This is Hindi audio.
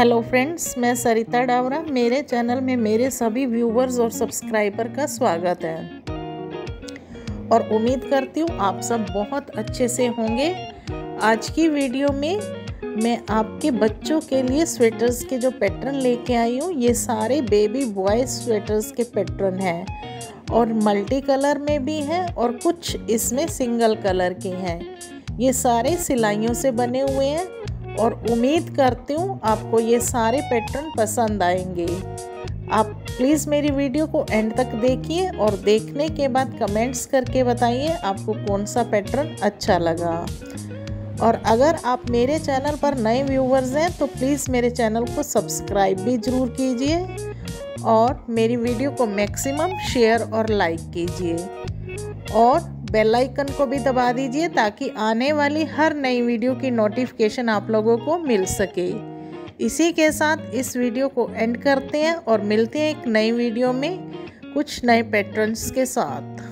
हेलो फ्रेंड्स मैं सरिता डावरा। मेरे चैनल में मेरे सभी व्यूवर्स और सब्सक्राइबर का स्वागत है। और उम्मीद करती हूँ आप सब बहुत अच्छे से होंगे। आज की वीडियो में मैं आपके बच्चों के लिए स्वेटर्स के जो पैटर्न लेके आई हूँ, ये सारे बेबी बॉय स्वेटर्स के पैटर्न हैं। और मल्टी कलर में भी हैं और कुछ इसमें सिंगल कलर के हैं। ये सारे सिलाइयों से बने हुए हैं। और उम्मीद करती हूँ आपको ये सारे पैटर्न पसंद आएँगे। आप प्लीज़ मेरी वीडियो को एंड तक देखिए और देखने के बाद कमेंट्स करके बताइए आपको कौन सा पैटर्न अच्छा लगा। और अगर आप मेरे चैनल पर नए व्यूवर्स हैं तो प्लीज़ मेरे चैनल को सब्सक्राइब भी ज़रूर कीजिए और मेरी वीडियो को मैक्सिमम शेयर और लाइक कीजिए। और बेल आइकन को भी दबा दीजिए ताकि आने वाली हर नई वीडियो की नोटिफिकेशन आप लोगों को मिल सके। इसी के साथ इस वीडियो को एंड करते हैं और मिलते हैं एक नई वीडियो में कुछ नए पैटर्न्स के साथ।